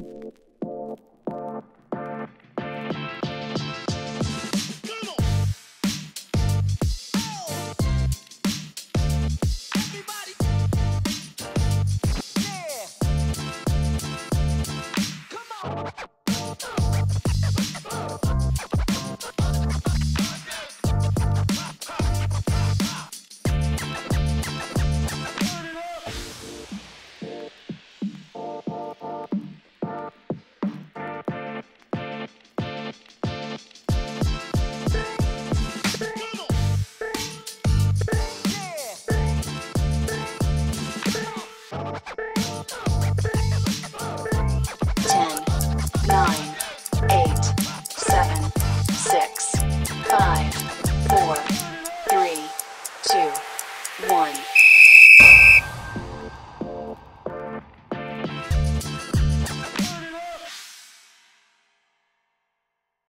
you two, one.